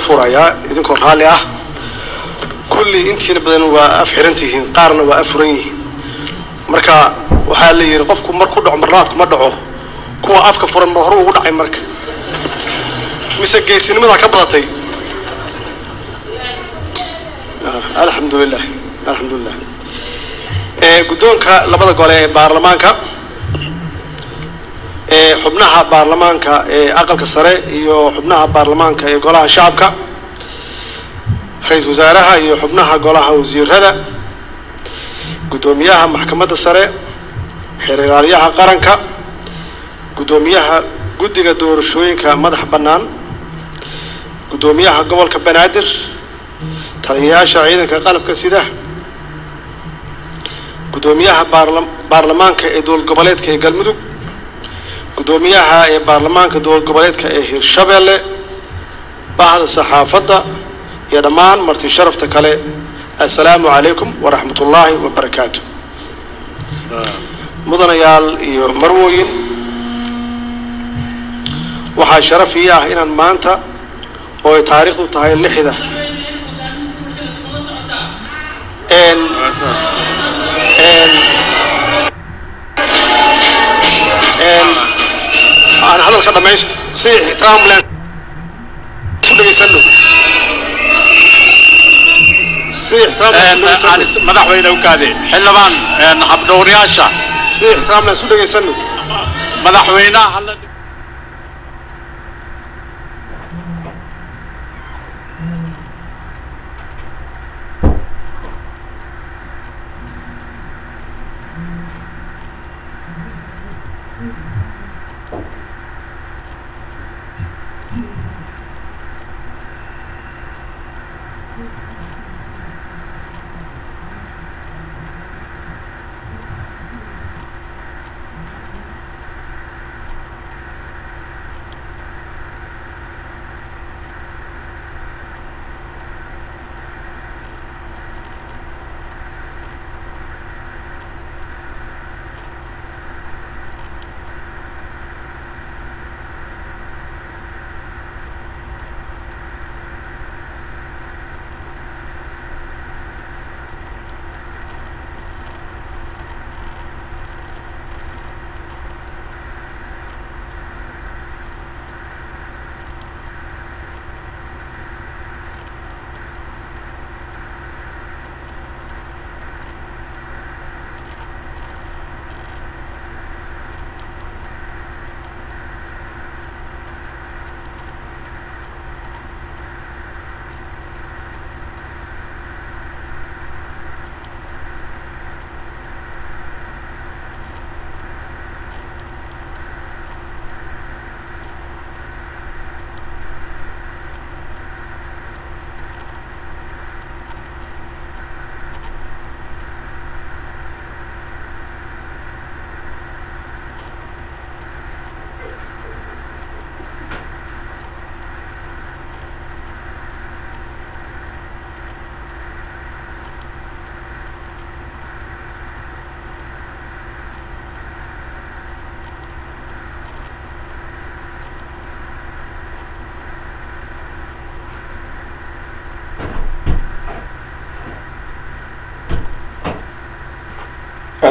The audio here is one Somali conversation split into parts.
furayaa idinkoo raalli ah. Kulli intiina badan waa af xiran tihiin qaarna waa af furan yihiin marka waxaa la yidhi qofku marku dhaco marlaadku ma dhaco kuwa afka furan ba hore ugu dhacay marka. Mise geesinimadaa ka badatay. Alxamdulilah alxamdulilah guddoonka labada gole ee baarlamaanka xubnaha baarlamaanka ee aqalka sare iyo xubnaha baarlamaanka ee golaha shacabka ra'iisul wasaaraha iyo xubnaha golaha wasiirada guddoomiyaha maxkamadda sare xeer ilaaliyaha qaranka guddoomiyaha guddiga doorashooyinka madax bannaan guddoomiyaha gobolka banaadir taliyayaasha ciidanka qalabka sida guddoomiyaha baarlamaanka ee dowlad goboleedka ee galmudug guddoomiyaha ee baarlamaanka dowlad goboleedka ee hirshabeelle bahda saxaafadda iyo dhammaan marti sharafta kale assalaamu calaykum waraxmat ullaahi wabarakaatu mudanayaal iyo marwooyin waxaa sharaf ii ah inaan maanta oo ay taariikhdu tahay lixda aan hadalka dhamaysto si ixtiraam len isu dhegaysano si ixtiraam madaxweyne ukaade xildhibaan habdhowrayaasha si ixtiraam len isu dhegaysano madaxweynaha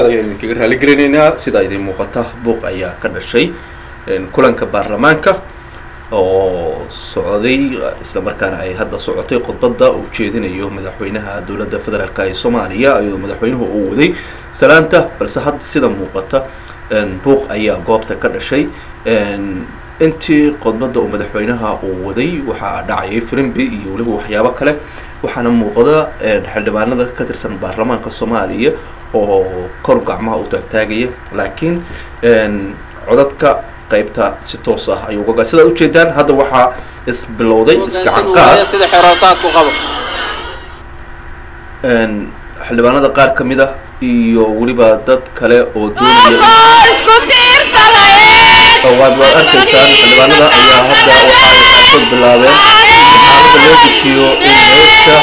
aad ayaan idinkaga raali gelinaynaa sidaa idiin muuqata. Buuq ayaa ka dhashay kulanka baarlamaanka oo socday islamarkaana ay hadda socotay khudbadda uu jeedinayo madaxweynaha dowladda federaalk ee soomaaliya iyadoo madaxweynuhu uu waday. Salaanta balse hadda sida muuqata buuq ayaa goobta ka dhashay. Intii khudbadda uu madaxweynaha uu waday waxaa dhacayay firimbi iyo weliba waxyaabo kale. Waxaana muuqda xildhibaanada ka tirsan baarlamaanka soomaaliya oo kor gacmaha u taagtaagaya. Laakiin codadka qaybta si toos ah ayuu uga sidaad ujeedaan hadda waxaa isbilowday isgacanqaad xildhibaanada qaar ka mid ah iyo weliba dad kale oo doonaya waad arkaysaan xildhibaanada ayaa hadda waxay xafad bilaabeen. Xaalada loo dejiyo in heesta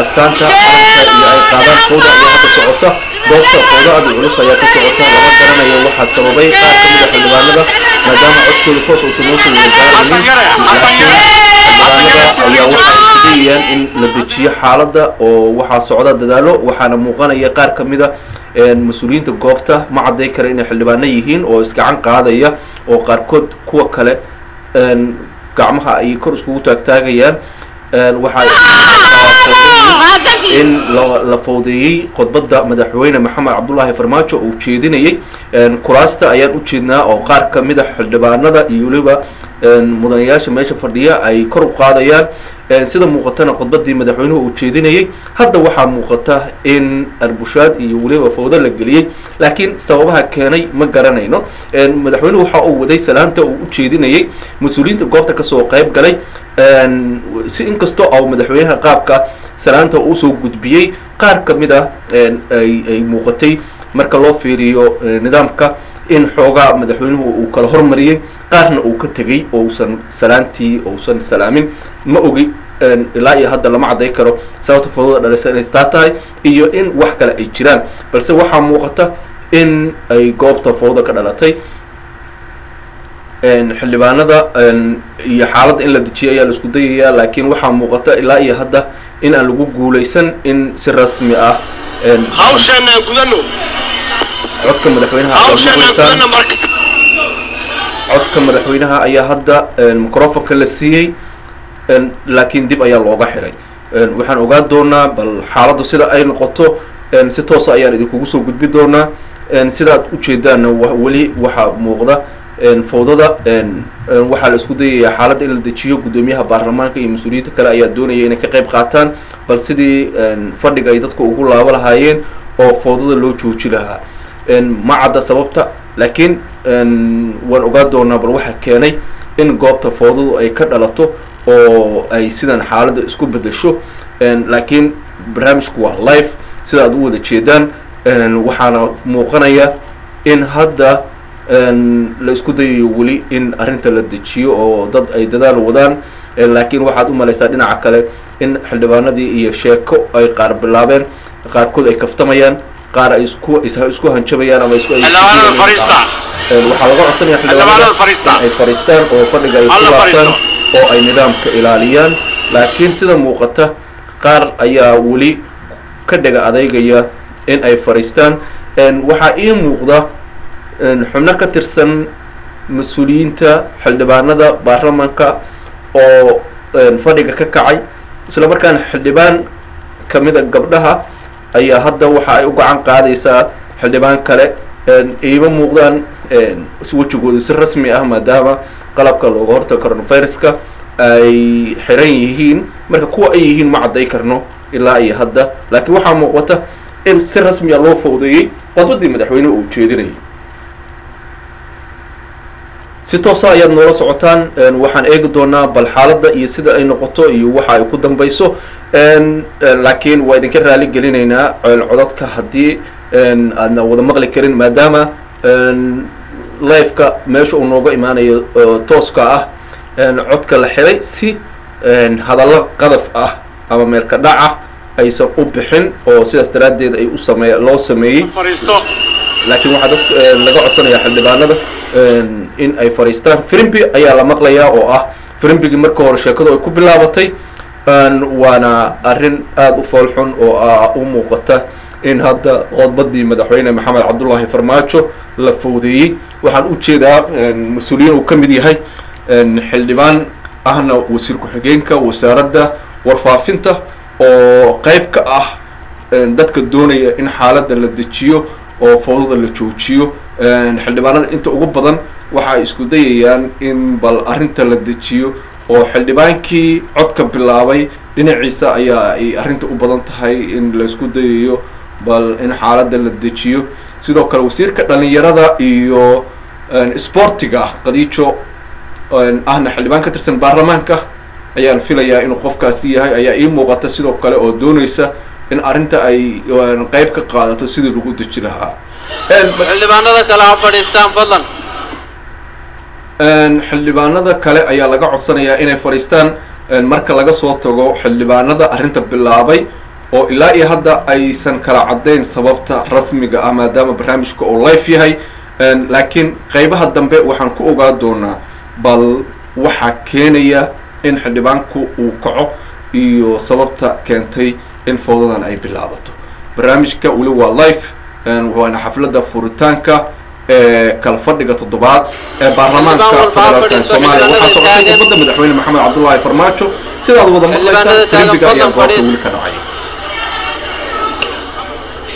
astaanta calanka iyo ay qaadaan kooda ayaa hadda socota goobta u culus ayaa ka socota lama garanayo waxaa sababay qaar ka mid a xildhibaanada maadaama codkooda toos uusan noo soo Xasan Yare, Xasan Yare, Xasan Yare, ayaa waxay isdayayaan in la dejiyo xaaladda oo waxaa socda dadaalo waxaana muuqanaya qaar ka mid a mas'uuliyiinta goobta. Ma cadday kara inay xildhibaano yihiin oo isgacan qaadaya oo qaarkood kuwa kale gacmaha ay kor iskugu taagtaagayaan. Waxaa in la fowdeeyey khudbadda madaxweyne maxamed cabdullaahi farmaajo uu jeedinayay. Kuraasta ayaan u jeednaa oo qaar ka mid a xildhibaanada iyo weliba mudanayaasha meesha fadhiya ay kor u qaadayaan sida muuqatana khudbaddii madaxweynuhu uu jeedinayay hadda waxaa muuqata in arbushaad iyo weliba fowdo la geliyey laakiin sababaha keenay ma garanayno. Madaxweynuhu waxa uu waday salaanta uu u jeedinayay mas'uuliyiinta goobta ka soo qayb galay si inkastoo au madaxweynaha qaabka salaanta uusoo gudbiyey qaar ka mid ah ay muuqatay marka loo fiiriyo nidaamka in xoogaa madaxweynuhu uu kala hormariyey qaarna uu ka tegey ousan salaantii ousan salaamin. Ma ogi ilaa iyo hadda lama cadday karo. Sababta fowdada dhalisa inay istaa tahay iyo in wax kale ay jiraan. Balse waxaa muuqata in ay goobta fowda ka dhalatay. Xildhibaanada iyo xaaladda in la dejiyo ayaa la isku dayayaa. Laakiin waxaa muuqata ilaa iyo hadda in aan lagu guulaysan in si rasmi ah hawsheenaan gudano codka madaxweynaha codka madaxweynaha ayaa hadda microfonka la siiyey laakiin dib ayaa looga xiray. Waxaan ogaan doonaa bal xaaladdu sida ay noqoto si toosa ayaan idinkugu soo gudbi doonaa. Sidaad ujeedaanna weli waxaa muuqda fowdada waxaa la isku dayayaa xaaladda in la dejiyo guddoomiyaha baarlamaanka iyo mas'uuliyiinta kale ayaa doonaya inay ka qayb qaataan bal sidii fadhiga ay dadka ugu laabo lahaayeen oo fowdada loo jooji lahaa ma cadda sababta laakiin waan ogaan doonaa bal waxaa keenay in goobta fowdadu ay ka dhalato oo ay sidan xaaladda isku bedesho laakiin barnaamijku waa live sida aad u wada jeedaan waxaana muuqanaya in hadda la isku dayayo weli in arrinta la dejiyo oo dad ay dadaal wadaan laakiin waxaad u malaysaa dhinaca kale in xildhibaanadii iyo sheeko ay qaar bilaabeen qaarkood ay kaftamayaan qaar ay isku is- isku hanjabayaan ama isku waxaa laga codsanaya Xildhibaanada ay fariistaan oo fadhiga ay ku Alla laabtaan fariisto. oo ay nidaamka ilaaliyaan. Laakiin sida muuqata qaar ayaa weli ka dhega adeegaya in ay fariistaan. Waxaa ii muuqda xubno ka tirsan mas'uuliyiinta xildhibaanada baarlamanka oo fadhiga ka kacay. Isla markaana xildhibaan kamida gabdhaha ayaa hadda waxa ay u gacan qaadaysaa xildhibaan kale iima muuqdaan wejigoodu si rasmi ah maadaama qalabka looga hortago coronaviruska ay xiran yihiin. Marka kuwa ay yihiin ma cadday karno ilaa iyo hadda. Laakiin waxaa muuqata in si rasmiya loo fowdeeyey qodbadii madaxweynuhu uu jeedinayay si toosa ayaad noola socotaan waxaan eegi doonaa bal xaaladda iyo sida ay noqoto iyo waxa ay ku dambayso laakiin waa idinka raali gelinaynaa codadka haddii aadna wada maqli karin maadaama liveka meesha uu nooga imaanayo tooska ah codka la xiray si hadallo qadaf ah ama meelka dhac ah aysan u bixin oo sidaas daraaddeed ay u same loo sameeyey. Laakiin waxaa dad laga codsanaya xildhibaanada in ay fariistaan frimbi ayaa la maqlayaa oo ah frimbigii marka hore sheekadu ay ku bilaabatay. Waana arrin aada u foolxun oo ah u muuqata in hadda qodbadii madaxweyne maxamed cabdullaahi farmaajo la fowdeeyey waxaan u jeedaa mas'uuliyiin uu ka mid yahay xildhibaan ahna wasiir ku-xigeenka wasaaradda warfaafinta oo qayb ka ah dadka doonaya in xaaladda la dejiyo oo fowdada la joojiyo xildhibaanada inta ugu badan waxa ay isku dayayaan in bal arrinta la dejiyo oo xildhibaankii codka bilaabay dhinaciisa ayaa ay arrinta u badan tahay in la isku dayayo bal in xaaladda la dejiyo. Sidoo kale wasiirka dhalinyarada iyo sportiga qadiijo ahna xildhibaan ka tirsan baarlamaanka ayaan filayaa inuu qofkaasi yahay ayaa ii muuqata sidoo kale oo doonaysa in arrinta ay qayb ka qaadato sidii lagu deji lahaa. Xildhibaanada kale ha fadhiistaan fadlan. Xildhibaanada kale ayaa laga codsanayaa inay fadhiistaan. Marka laga soo tago xildhibaanada arrinta bilaabay oo ilaa iyo hadda aysan kala caddayn sababta rasmiga ah maadaama barnaamijka oo life yahay. Laakiin qeybaha dambe waxaan ku ogaa doonaa bal waxaa keenaya in xildhibaanku uu kaco iyo sababta keentay in fowdadan ay bilaabato. Barnaamijka weli waa life waana xafladda furitaanka kalfadhiga toddobaad ee baarlamaanka federaalka soomaaliya. Waxaa socotay khudbadda madaxweyne maxamed cabdullaahi farmaajo. Sidaad wada maqlaysaan ayaa goobta weli ka dhacaya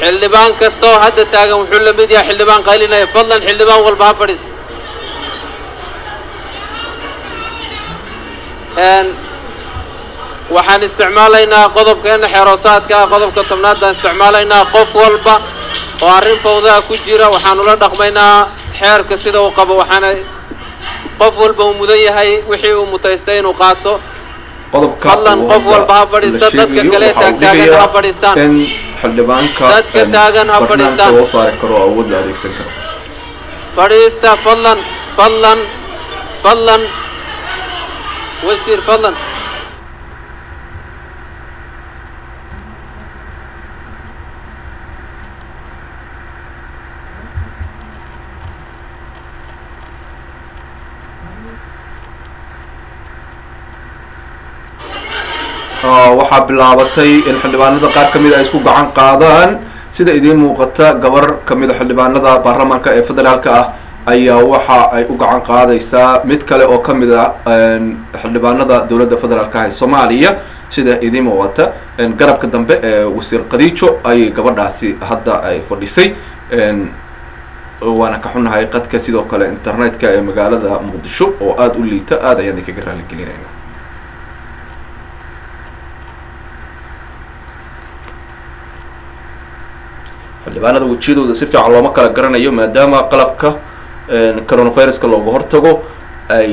xildhibaan kasta oo hadda taagan wuxuu la mid yahay xildhibaan qaylinaya fadlan xildhibaan walba ha fadhiisto waxaan isticmaalaynaa qodobkeena xeeroosaadka ah qodobka tobnaad baan isticmaalaynaa qof walba oo arrin fawdaa ku jira waxaan ula dhaqmaynaa xeerka sida uu qabo waxaana qof walba uu mudan yahay wixii uu mutaystay inuu qaato qodobka Fadlan, qof walba ha fadhiisto, la dadka kale taagtaagan ha fadhiistaan. Dadka taagan ha fadhiistaan. fadhiista fadlan fadlan fadlan wasiir fadlan waxaa bilaabatay in xildhibaanada qaar ka mid ay isku gacan qaadaan. Sida idiin muuqata gabar ka mid a xildhibaanada baarlamaanka ee federaalka ah ayaa waxa ay u gacan qaadaysaa mid kale oo ka mid a een, xildhibaanada dowladda federaalka ah ee soomaaliya. Sida idiin muuqata garabka dambe ee wasiir khadiijo ayay gabadhaasi hadda ay fadhisay. Waana ka xunahay qadka sidoo kale internetka ee magaalada muqdisho oo aada u liita aada ayaan idinkaga raaligelinayna xildhibaanada wejiyadooda si fiican looma kala garanayo maadaama qalabka coronaviruska looga hortago ay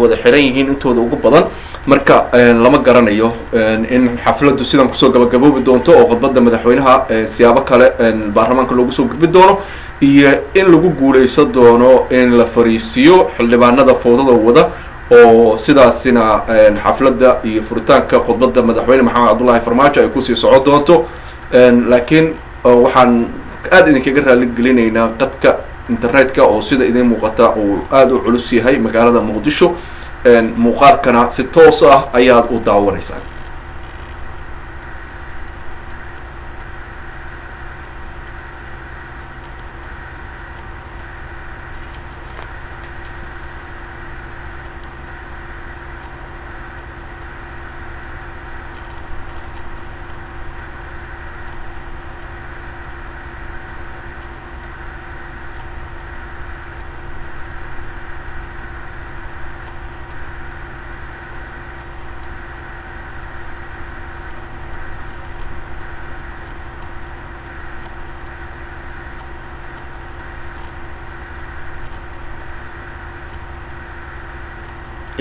wada xiran yihiin intooda ugu badan marka lama garanayo in xafladdu sidan ku soo gabagaboobi doonto oo khudbadda madaxweynaha siyaabo kale baarlamaanka loogu soo gudbi doono iyo in lagu guuleysan doono in la fariisiyo xildhibaanada fowdada wada oo sidaasina een, xafladda iyo furitaanka khudbadda madaxweyne maxamed cabdullaahi farmaajo ay ku sii socon doonto laakiin waxaan aada idinkaga raali gelinaynaa qadka internetka oo sida idiin muuqata uu aada u culus yahay magaalada muqdisho. Muuqaalkana si toos ah ayaad u daawanaysaan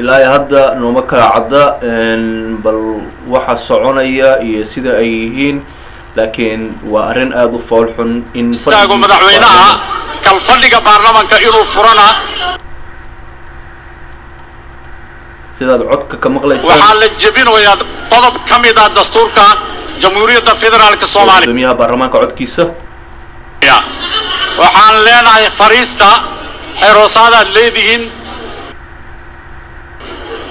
ilaa hadda nooma kala cadda bal waxa soconaya iyo sida ay yihiin laakiin waa arrin aada u fool xun in istaago madaxweynaha kalfadhiga baarlamanka inuu furana. sidaad codka ka maqlaysaan waxaa la jebinayaa qodob ka mid ah dastuurka jamhuuriyadda federaalka soomaaliya gudoomiyaha baarlamaanka codkiisa? Waxaan leenahay fariista xeroosaadaad leedihiin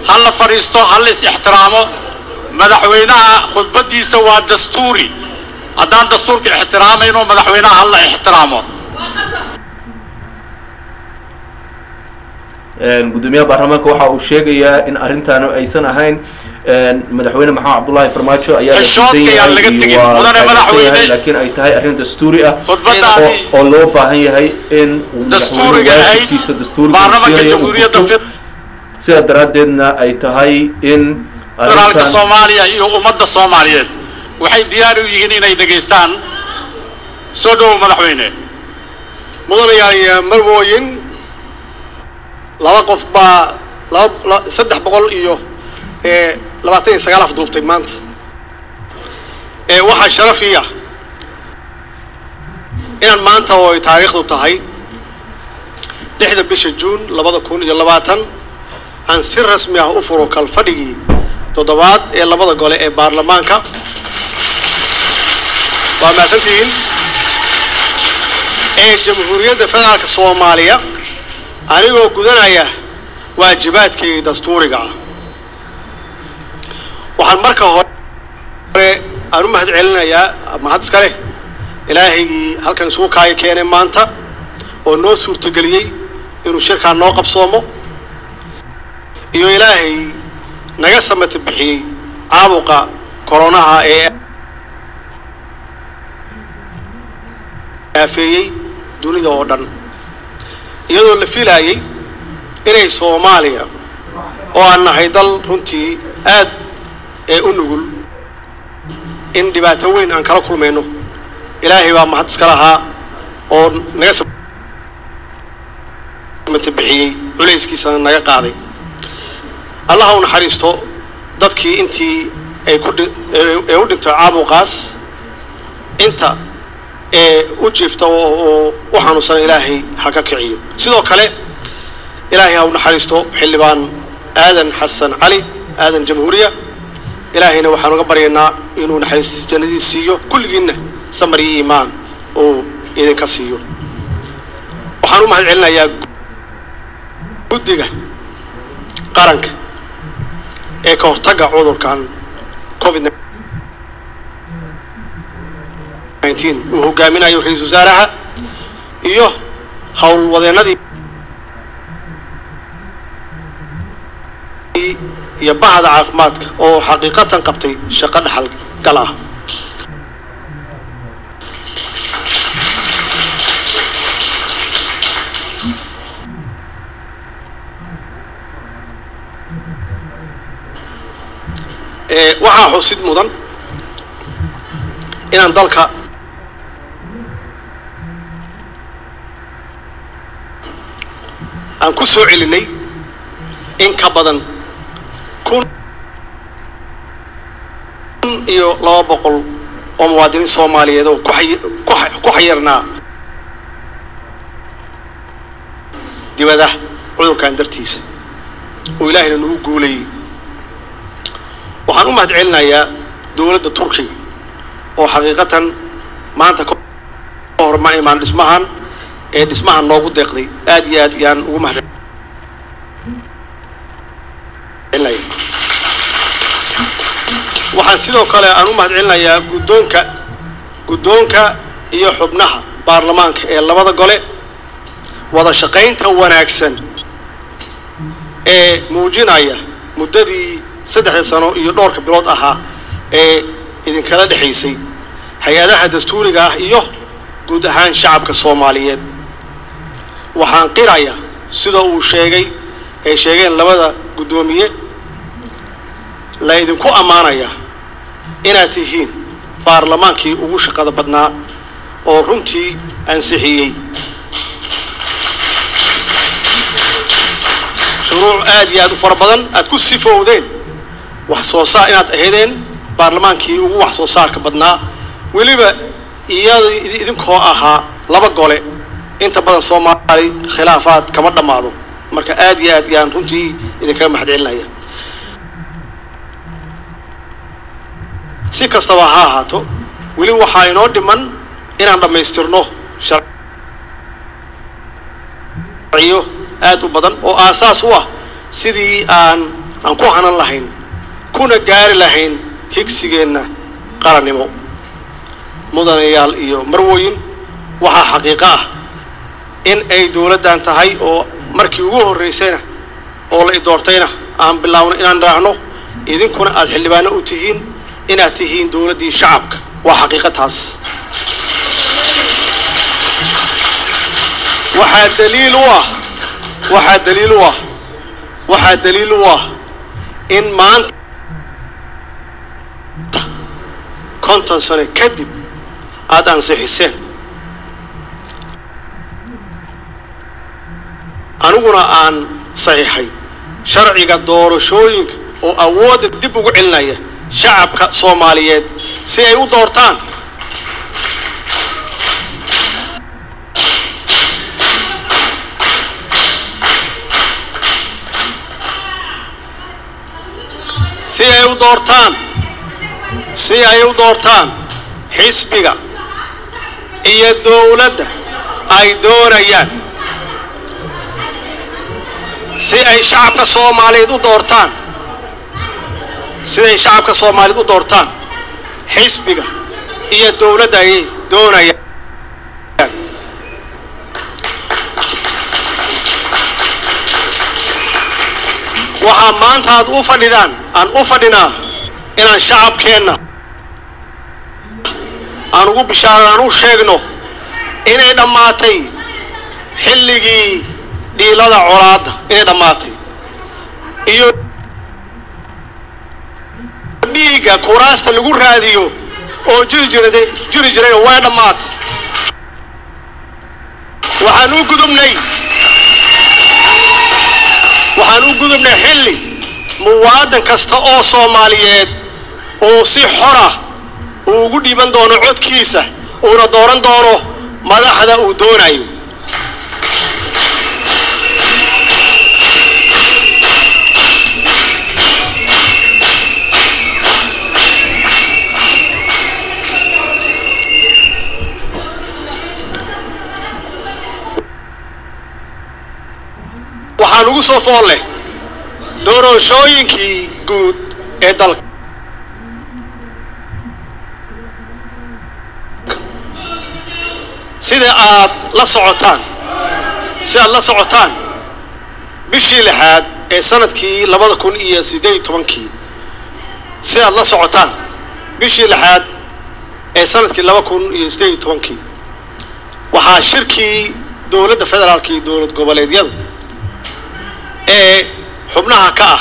ha la fadhiisto ha la is ixtiraamo madaxweynaha khudbaddiisa waa dastuuri haddaan dastuurka ixtiraamayno madaxweynaha ha la ixtiraamo gudoomiyaha baarlamaanka waxa uu sheegayaa in arrintaanu aysan ahayn madaxweyne maxamed cabdullaahi farmaajo ayaa la Xishoodka diidan yaan yahay laga iyo tegin. waa Mudane taageersan madaxweyne. yahay, laakiin ay tahay arrin dastuuri ah oo- oo loo baahan yahay in madaxweyne ahayd waajibkiisa sidaa daraaddeedna ay tahay in arrintan soomaaliya iyo ummadda soomaaliyeed waxay diyaar u yihiin inay dhegaystaan. Soo dhowow madaxweyne. Mudanayaal marwooyin laba qof baa laba la- saddex boqol iyo ee, labaatan iyo sagaal afduubtay maanta. Ee waxaa sharaf ii ah inaan maanta oo ay taariikhdu tahay lixda bisha juun labada kun iyo labaatan aan si rasmi ah u furo kalfadhigii toddobaad ee labada gole ee baarlamaanka. Waa mahadsantihiin ee jamhuuriyadda federaalka soomaaliya anigoo gudanaya waajibaadkaygii dastuuriga ah. Waxaan marka hore aan u mahad celinayaa mahad iska leh halkan isugu kaaya keenay maanta oo noo suurtogeliyey inuu shirkaan noo qabsoomo iyo ilaahay naga samata bixiyey caabuqa koronaha ee aafeeyey dunida oo dhan. Iyadoo la filaayay inay soomaaliya oo aan nahay dal runtii aad ee u nugul in dhibaato weyn aan kala kulmayno. Ilaahay baa mahad iska lahaa oo naga samata bixiyey culayskiisana naga qaaday allah u naxariisto dadkii intii ay ku dhi- ee- ee u dhintay caabuqaas inta ee u jiifta oo u xanuunsana ilaahay ha ka kiciyo. Sidoo kale ilaahay ha u naxariisto xildhibaan aadan xasan cali aadan jamhuuriya. Ilaahayna waxaan uga baryaynaa inuu naxariis jannadiis siiyo kulligiinna samar iyo iimaan uu idinka siiyo. Waxaan u mahad celinayaa guddiga qaranka ee ka hortagga cudurkan covid uu hogaaminayo ra'iisul wasaaraha iyo howlwadeennadii iyo bahda caafimaadka oo xaqiiqatan qabtay shaqo dhaxal gal ah waxaa xusid mudan inaan dalka aan ku soo celinay in ka badan kun iyo laba boqol oo muwaadiniin soomaaliyeed oo ku xayi- ku xa- ku xayirnaa dibada cudurkan dartiisa. Oo ilaahayna nagu guulayay waxaan u mahad celinayaa dowladda turkiga oo xaqiiqatan maanta ka hor ma imaan dhismahan ee dhismahan noogu deeqday aad iyo aad yaan ugu mahad waxaan sidoo kale aan u mahad celinayaa guddoonka guddoonka iyo xubnaha baarlamaanka ee labada gole wada shaqaynta wanaagsan ee muujinaya muddadii saddexda sano iyo dhowrka bilood ahaa ee idinkala dhexaysay hay'adaha dastuuriga ah iyo guud ahaan shacabka soomaaliyeed. Waxaan qiraya sida uu sheegay ay sheegeen labada guddoomiye la idinku ammaanaya inaad tihiin baarlamaankii ugu shaqada badnaa oo runtii ansixiyey. Shuruuc aad iyo aad u fara badan aad ku sifowdeen wax saar inaad ahaydeen baarlamaankii ugu wax soo saarka badnaa weliba iyada idinkoo ahaa laba gole inta badan soomaali khilaafaad kama dhammaado. Marka aad iyo aad yaan runtii idinkaga mahad celinaya si kastaba ha ahaato weli waxaa inoo dhiman inaan dhammaystirno sharciyo aad u badan oo aasaas u ah sidii aan aan ku hanan lahayn kuna gaari lahayn higsigeenna qarannimo mudanayaal iyo marwooyin. Waxaa xaqiiqo ah in ay dowladdan tahay oo markii ugu horraysayna oo la idoortayna aan bilaawno inaan idhaahno idinkuna aad xildhibaano u tihiin inaad tihiin dowladdii shacabka. Waa xaqiiqo taas. Waxaa daliil u ah waxaa daliil u ah waxaa daliil u ah in maanta konton sano kadib aada ansixiseen aniguna aan saxiixay sharciga doorashooyinka oo awoodda dib ugu celinaya shacabka soomaaliyeed si ay u doortaan. Si ay u doortaan si ay u doortaan xisbiga iyo dowladda ay doonayaan si ay shacabka soomaaliyeed u doortaan siday shacabka soomaaliyeed u doortaan xisbiga iyo dowladda ayay doonayaan waxaa maanta aad u fadhidaan aan u fadhinaa inaan shacabkeenna aan ugu bishaaran aan u sheegno inay dhammaatay xilligii dhiilada colaadda inay dhammaatay. Iyo dhiigga kuraasta lagu raadiyo oo jiri jirtay jiri jirayna way dhammaatay. Waxaan u gudubnay waxaan u gudubnay xilli muwaadan kasta oo soomaaliyeed uu si xora uu ugu dhiiban doono codkiisa uuna dooran doono madaxda uu doonayo. Waxaan ugu soo fool leh guud ee dalka sida aad la socotaan si aad la socotaan bishii lixaad ee sannadkii labada kun iyo siddeed iyo tobankii si aad la socotaan bishii lixaad ee sannadkii laba kun iyo siddeed iyo tobankii. Waxaa shirkii dowladda federaalka iyo dowlad goboleedyada ee xubnaha ka ah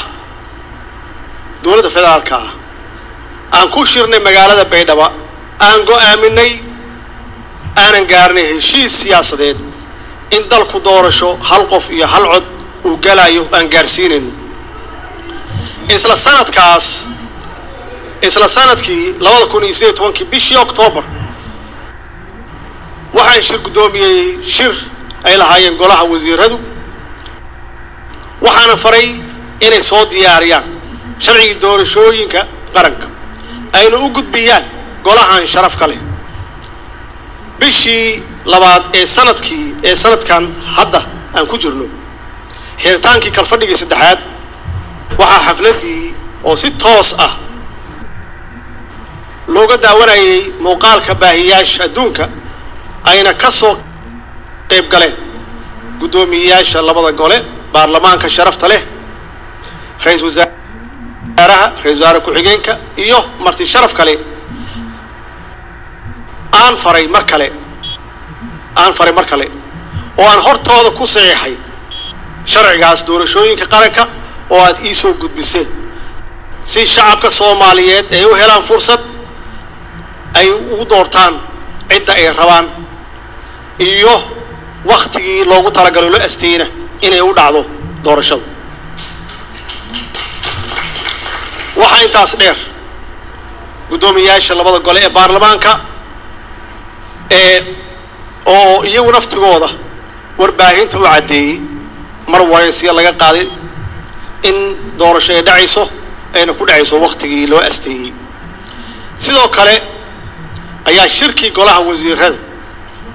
dowladda federaalka ah aan ku shirnay magaalada baydhabo aan go'aaminay aanan gaarnay heshiis siyaasadeed. In dalku doorasho hal qof iyo hal cod uu galayo aan gaarsiinayno isla sanadkaas isla sannadkii labada kun iyo siddeed iyo tobankii bishii oktoobar waxaan shir guddoomiyey shir ay lahaayeen golaha wasiiradu. Waxaana faray inay soo diyaariyaan sharcigii doorashooyinka qaranka. Ayna u gudbiyaan golahan sharafka leh bishii labaad ee sannadkii ee sanadkan hadda aan ku jirno. Xeeritaankii kalfadhigii saddexaad waxaa xafladdii oo si toos ah looga daawanayay muuqaalka baahiyaasha adduunka ayna ka soo qayb galeen guddoomiyeyaasha labada gole baarlamaanka sharafta leh ra'isul wasaaraha ra'isul wasaare ku-xigeenka iyo marti sharaf kale aan faray mar kale aan faray mar kale oo aan hortooda ku saxiixay sharcigaas doorashooyinka qaranka oo aad ii soo gudbiseen si shacabka soomaaliyeed ay u helaan fursad ay ugu doortaan cidda ay rabaan iyo waktigii loogu talagalay loo asteyna inay u dhacdo doorashadu. Waxaa intaas dheer guddoomiyayaasha labada gole ee baarlamaanka oo iyagu naftigooda warbaahinta u caddeeyey mar waraysiya laga qaaday in doorasho ay dhacayso ayna ku dhacayso waktigii loo asteeyey. Sidoo kale ayaa shirkii golaha wasiirada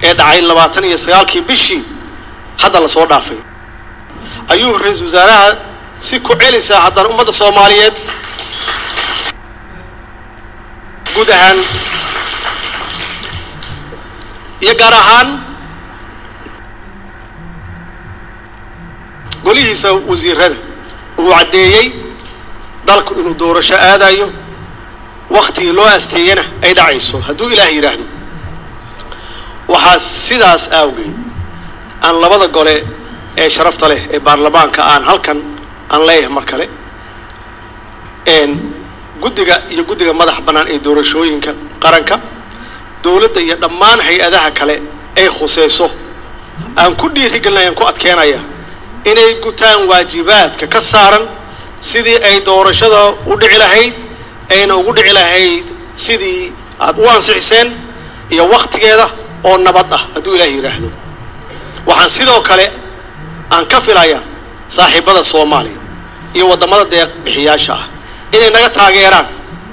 ee dhacay labaatan iyo sagaalkii bishii hadda la soo dhaafay. Ayuu ra'iisul wasaaraha si ku celisaa haddana ummadda soomaaliyeed. Guud ahaan iyo gaar ahaan golihiisa wasiirada uu caddeeyey dalku inuu doorasho aadayo waktigii loo asteeyana ay dhacayso hadduu ilaah yidhaahdo waxaa sidaas awgeed aan labada gole ee sharafta leh ee baarlamaanka aan halkan aan leeyahay mar kale guddiga iyo guddiga madax bannaan ee doorashooyinka qaranka dowladda iyo dhammaan hay'adaha kale ay khuseyso aan ku dhiirigelinaya aan ku adkeenaya inay gutaan waajibaadka ka saaran sidii ay doorashada u dhici lahayd ayna ugu dhici lahayd sidii aad u ansixiseen iyo waktigeeda oo nabad ah hadduu ilaah yidhaahdo. Waxaan sidoo kale aan ka filayaa saaxiibada soomaaliya iyo waddamada deeq bixiyaasha ah. Inay naga taageeraan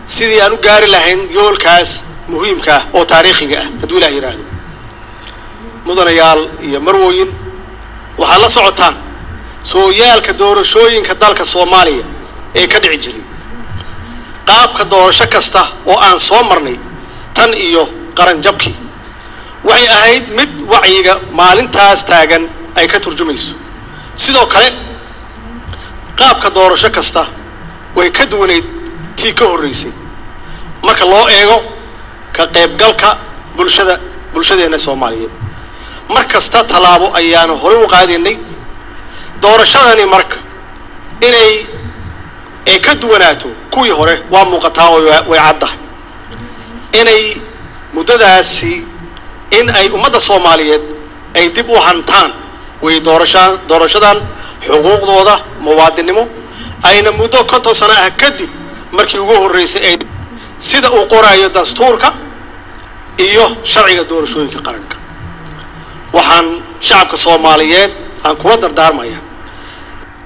sidii aan u gaari lahayn yoolkaas muhiimka ah oo taariikhiga ah. Hadduu ilaah yidhaahdo mudanayaal iyo marwooyin waxaad la socotaan sooyaalka doorashooyinka dalka soomaaliya ee ka dhici jiray. Qaabka doorasho kasta oo aan soo marnay tan iyo qaranjabkii waxay ahayd mid wacyiga maalintaas taagan ay ka turjumayso. Sidoo kale qaabka doorasho kasta way ka duwanayd tii ka horraysay marka loo eego ka qaybgalka bulshada bulshadeenna soomaaliyeed. Mar kasta tallaabo ayaanu horey u qaadaynay doorashadani marka inay ay ka duwanaato kuwii hore waa muuqataa oo way caddahay inay muddadaasi in ay ummadda soomaaliyeed ay dib u hantaan way doorashaa doorashadan xuquuqdooda muwaadinnimo ayna muddo konton sano ah kadib markii ugu horreysay ay sida uu qoraayo dastuurka iyo sharciga doorashooyinka qaranka. Waxaan shacabka soomaaliyeed aan kula dardaarmaya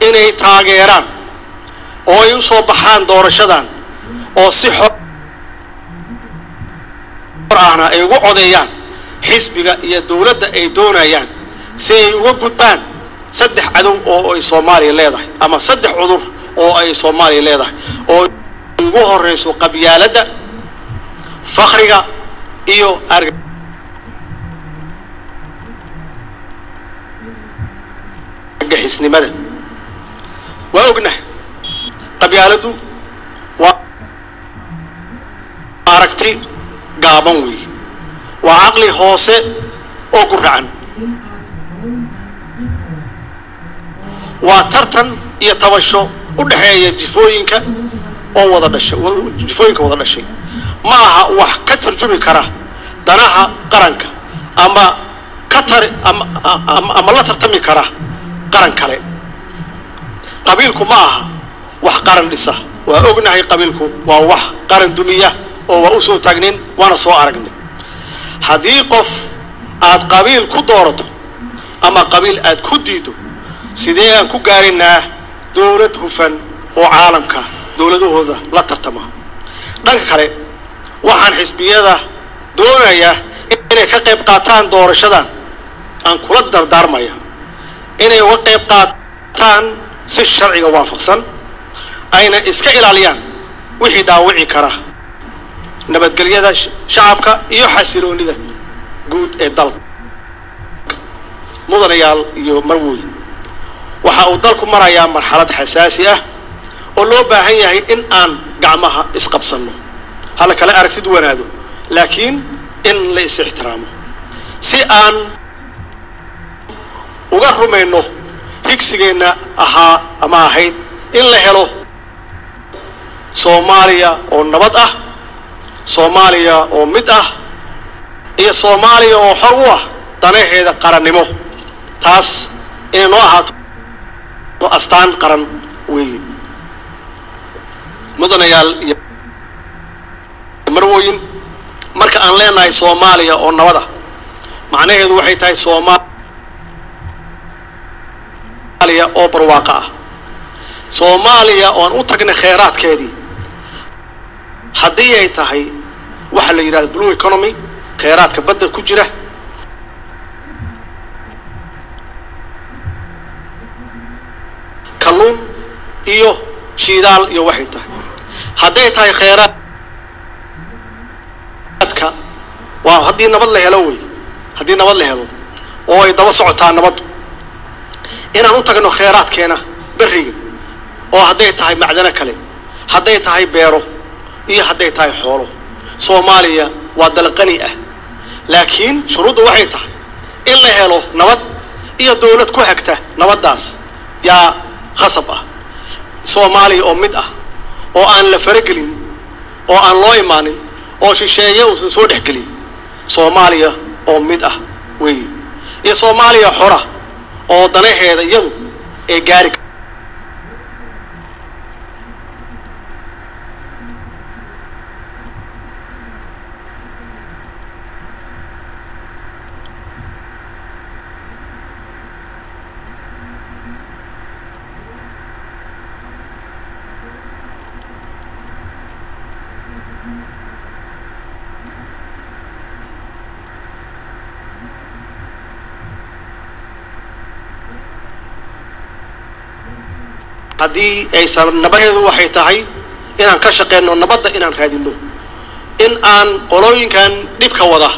inay taageeraan oo ay u soo baxaan doorashadan oo si xor ahna ay ugu codeeyaan xisbiga iyo dowladda ay doonayaan si ay uga gudbaan saddex cadow oo ay soomaaliya leedahay ama saddex cudur oo ay soomaaliya leedahay oo ugu horeyso qabyaaladda fakriga iyo argagixisnimada waa ognahay qabyaaladdu waa aragti gaaban weeye waa caqli hoose oo guracan waa tartan iyo tabasho u dhexeeya jifooyinka oo wada dhashay jifooyinka wada dhashay. Ma aha wax ka tarjumi kara danaha qaranka ama ka tar ama la tartami kara qaran kale. Qabiilku ma aha wax qaran dhisa. Waa ognahay qabiilku waa wax qaran dumiya oo waa u soo taagnin waana soo aragnay. Haddii qof aad qabiil ku doorato ama qabiil aad ku diido sidee aan ku gaaraynaa dowlad hufan oo caalamka dowladahooda la tartama. Dhanka kale waxaan xisbiyada doonayaa inay ka qayb qaataan doorashadan aan kula dardaarmaya inay uga qayb qaataan si sharciga waafaqsan. Ayna iska ilaaliyaan wixii dhaawici kara. Nabadgelyada shacabka iyo xasiloonida guud ee dalka. Mudanayaal iyo marwooyin waxa uu dalku marayaa marxalad xasaasi ah oo loo baahan yahay in aan gacmaha isqabsanno. Hala kale aragtid wanaado laakiin in la is ixtiraamo. Si aan uga rumayno higsigeenna ahaa ama ahayd in la helo soomaaliya oo nabad ah soomaaliya oo mid ah iyo soomaaliya oo xor u ah danaheeda qarannimo taas inay noo ahaato astaan qaran weeye mudanayaal iyo marwooyin. Marka aan leenahay soomaaliya oo nabad ah macnaheedu waxay tahay soomaaliya oo barwaaqo ah. Soomaaliya oo aan u tagnay kheyraadkeedii haddii ay tahay waxa la yidhahda blue economy kheyraadka badda ku jira kalluun iyo shiidaal iyo waxay tahay hadday tahay kheyraadka waa haddii nabad la helo wey. Haddii nabad la helo oo ay daba socotaa nabaddu. Inaan u tagno kheyraadkeena berriga oo hadday tahay macdano kale hadday tahay beero iyo hadday tahay xoolo. Soomaaliya waa dal qani ah. Laakiin shuruudda waxay tahay in la helo nabad iyo dowlad ku hagta nabaddaas yaa khasab ah. Soomaaliya oo mid ah oo aan la faragelin oo aan loo imaanin oo shisheeye uusan soo dhexgelin. Soomaaliya oo mid ah weeye iyo soomaaliya xora oo danaheeda iyadu ee gaari haddii aysan nabaheedu waxay tahay inaan ka shaqeyno nabadda inaan raadino in aan qolooyinkan dhibka wada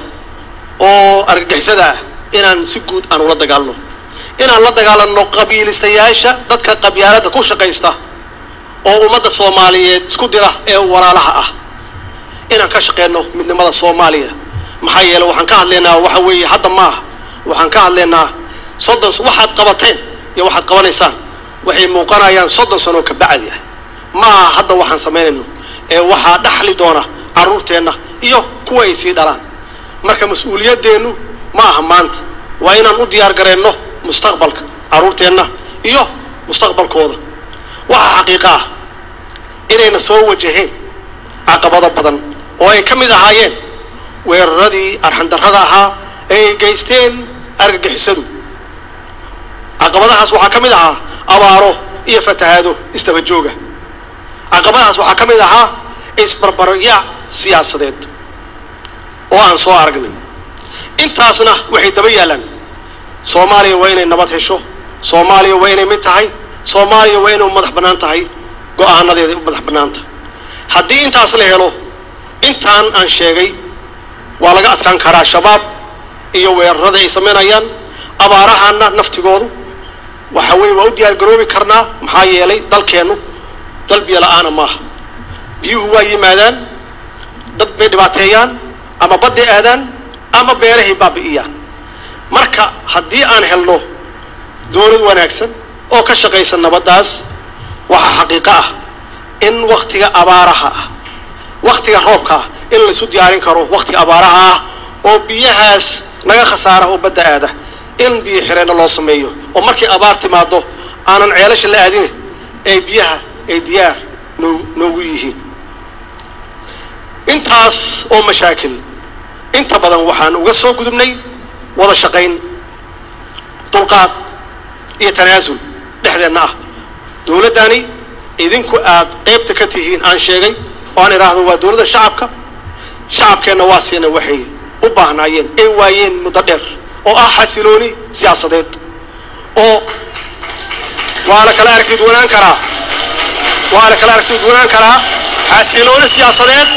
oo argagixisada ah inaan si guud aan ula dagaalno. Inaan la dagaalanno qabiilistayaasha dadka qabyaaladda ku shaqaysta oo ummadda soomaaliyeed isku dira ee walaalaha ah. Inaan ka shaqeyno midnimada soomaaliya. Maxaa yeele waxaan ka hadlaynaa waxa weeye hadda ma aha. Waxaan ka hadlaynaa soddon waxaad qabateen iyo waxaad qabanaysaan waxay muuqanayaan soddon sano ka bacdi ah. Ma aha hadda waxaan samaynayno ee waxaa dhaxli doona carruurteenna iyo kuwa ay sii dhalaan. Marka mas'uuliyadeennu ma aha maanta waa inaan u diyaar gareenno mustaqbalka carruurteenna iyo mustaqbalkooda. Waxaa xaqiiqa ah inayna soo wajaheen caqabado badan oo ay ka mid ahaayeen weeraradii arxandarrada ahaa ee ay geysteen argagixisadu. Caqabadahaas waxaa ka mid ahaa abaaro iyo fatahaado isdaba jooga caqabadahaas waxaa ka mid ahaa isbarbaryaac siyaasadeed oo aan soo aragnay intaasna waxay daba yaalaan. Soomaaliya waa inay nabad hesho. Soomaaliya waa inay mid tahay. Soomaaliya waa inay u madax bannaan tahay. Go'aanadeeda u madax bannaanta. Haddii intaas la helo intaan aan sheegay waa laga adkaan karaa shabaab iyo weerarada ay samaynayaan abaarahaana naftigoodu waxa weeye waa u diyaar garoobi karnaa? Maxaa yeelay dalkeennu dal biyo la'aana maaha. Biyuhu waa yimaadaan dad bay dhibaateeyaan ama badday aadaan ama beerahay baabi'iyaan. Marka haddii aan helno dowlad wanaagsan oo ka shaqaysa nabaddaas waxaa xaqiiqo ah in waktiga abaaraha ah waktiga roobka ah in laysu diyaarin karo waktiga abaaraha ah oo biyahaas naga khasaara oo badda aada in biyo xireenna loo sameeyo. Oo markay abaar timaado aanan ceelasha la aadine ee biyaha ay diyaar noo noogu yihiin. Intaas oo mashaakil inta badan waxaan uga soo gudubnay wada shaqayn dulqaad iyo tanaasul dhexdeenna ah. Dowladdani idinku aad qaybta ka tihiin aan sheegay oo aan idhaahdo waa dowladda shacabka. Shacabkeenna waa siina waxay u baahnaayeen ay waayeen muddo dheer oo ah xasilooni siyaasadeed oo waa la kala aragti duwanaan karaa. Waa la kala aragti duwanaan karaa. Xasilooni siyaasadeed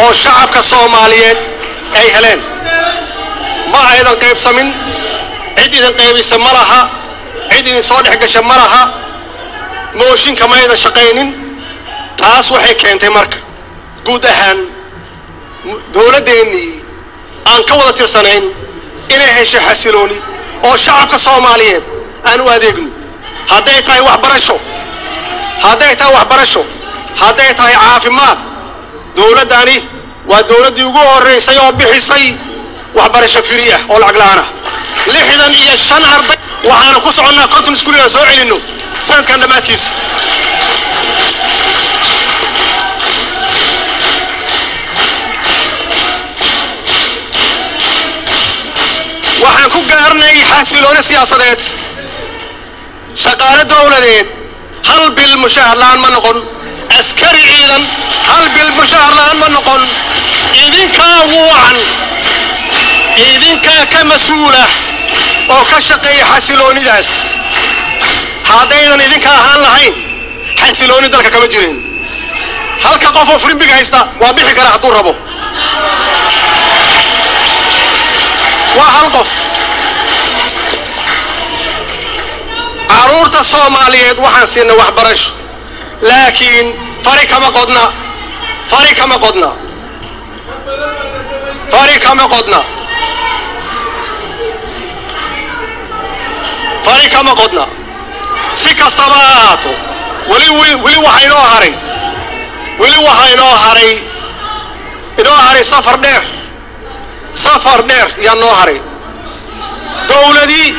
oo shacabka soomaaliyeed ay heleen. Ma aydan qaybsamin cid idin qaybisa ma laha cid idin soo dhex gasha ma laha. Mooshinka ma aydan shaqaynin. Taas waxay keentay marka. Guud ahaan dowladdeennii aan ka wada tirsanayn inay hesho xasilooni oo shacabka soomaaliyeed aan u adeegno. Hadday tahay waxbarasho hadday tahay waxbarasho hadday tahay caafimaad dowladdani waa dowladdii ugu horraysay oo bixisay waxbarasho firi ah oo lacag la'aan ah lixdan iyo shan arday waxaana ku soconnaa konton iskuul inaan soo celinno sanadkan dhammaadkiisa ku gaarnay xasilooni siyaasadeed. Shaqaale dowladeed hal bil mushahar la'aan ma noqon. Askari ciidan hal bil mushahar la'aan ma noqon. Idinkaa ugu wacan idinkaa ka mas'uula oo ka shaqeeya xasiloonidaas haddaydan idinka ahaan lahayn xasilooni dalka kama jirin. Halka qof oo firimbiga haysta waa bixi kara hadduu rabo. Waa hal qof carruurta soomaaliyeed waxaan siinay waxbarasho. Laakiin fari kama qodna. Fari kama qodna. Fari kama qodna. Fari kama qodna. Si kastaba ha ahaato weli weli waxaa inoo haray. Weli waxaa inoo haray. Inoo haray safar dheer. Safar dheer yaa noo haray. Dowladii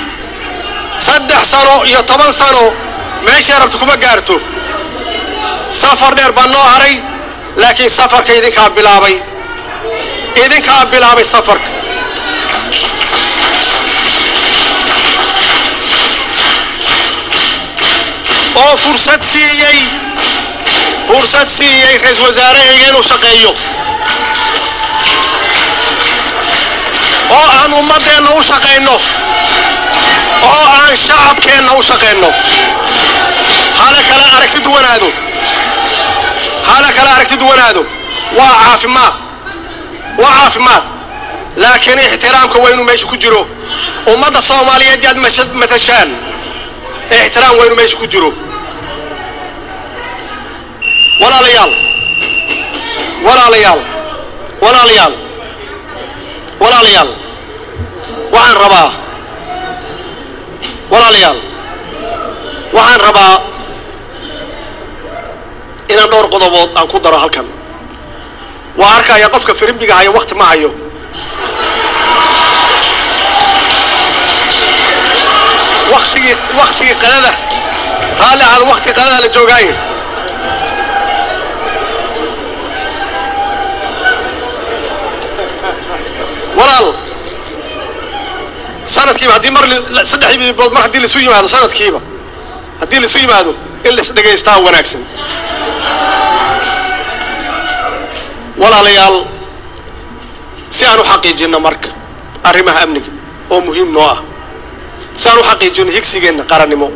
saddex sano iyo toban sano meeshay rabta kuma gaarto. Safar dheer baa noo haray laakiin safarka idinkaa bilaabay. Idinkaa bilaabay safarka. Oo fursad siiyey fursad siiyey ra'isul wasaarahayga inuu shaqeeyo oo aan ummaddeenna u shaqayno oo aan shacabkeenna u shaqayno hala kala aragti duwanaado hala kala aragti duwanaado waa caafimaad waa caafimaad laakiin ixtiraamka waa inuu meesha ku jiro. Ummadda soomaaliyeed yaad matashaan ixtiraam waa inuu meesha ku jiro. Walaalayaal. Walaalayaal. Walaalayaal. Walaalayaal waxaan rabaa walaalayaal. Waxaan rabaa inaan dhowr qodobood aan ku daro halkan. Waa arkaya qofka firimbiga hayo wakti ma hayo. Waktigii waktigii qadada. Raalli ahaada wakti qadada la joogaaye walaal sanadkiiba haddii mar saddexdii bilood mar haddii laisu yimaado sanadkiiba haddii laisu yimaado in lais dhegaystaa wanaagsan. Walaalayaal si aan u xaqiijinno marka arrimaha amniga oo muhiim noo ah si aan u xaqiijinno higsigeenna qarannimo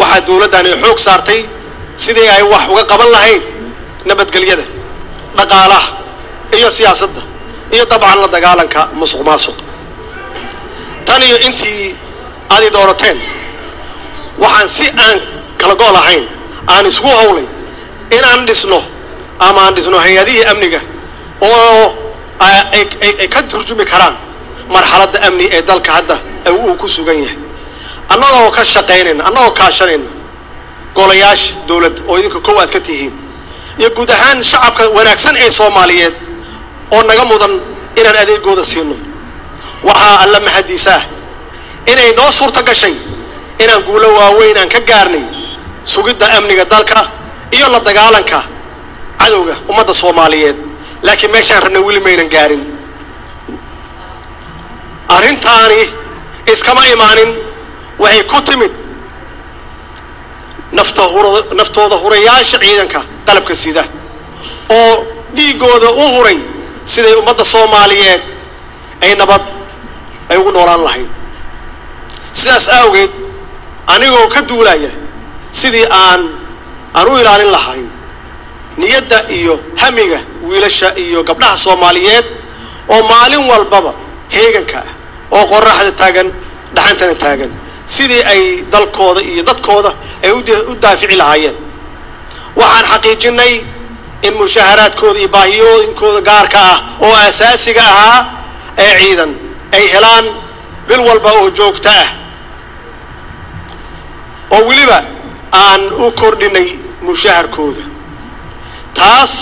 waxaa dowladdan ay xoog saartay sidii ay wax uga qaban lahayd nabadgelyada dhaqaalaha iyo siyaasadda iyo dabcan la dagaalanka musuq maasuq tan iyo intii aad i doorateen waxaan si aan kala go' lahayn aan isugu howlay inaan dhisno ama aan dhisno hay'adihii amniga oo ay- ka turjumi karaan marxaladda amni ee dalka hadda uu ku sugan yahay. Annagoo ka shaqaynayna annagoo kaashanayna golayaasha dowladda oo idinka kow aad ka tihiin iyo guud ahaan shacabka wanaagsan ee soomaaliyeed oo naga mudan inaan adeegooda siino waxaa alla mahadiisa ah inay noo suurto gashay inaan guulo waaweyn aan ka gaarnay sugidda amniga dalka iyo la dagaalanka cadowga ummadda soomaaliyeed. Laakiin meeshaan rabna weli maynan gaarin. Arrintaani iskama imaanin. Waxay ku timid nafta naftooda hurayaasha ciidanka qalabka sida oo dhiiggooda u huray siday ummadda soomaaliyeed ay nabad ay ugu noolaan lahayd. Sidaas awgeed anigoo ka duulaya sidii aan aan u ilaalin lahayn niyadda iyo hamiga wiilasha iyo gabdhaha soomaaliyeed oo maalin walbaba heeganka ah oo qoraxda taagan dhaxantana taagan sidii ay dalkooda iyo dadkooda ay u da- u daafici lahaayeen. Waxaan xaqiijinay in mushaharaadkooda iyo baahiyooyinkooda gaarka ah oo asaasiga ahaa ee ciidan ay helaan bil walba oo joogto ah oo weliba aan u kordhinay mushaharkooda. Taas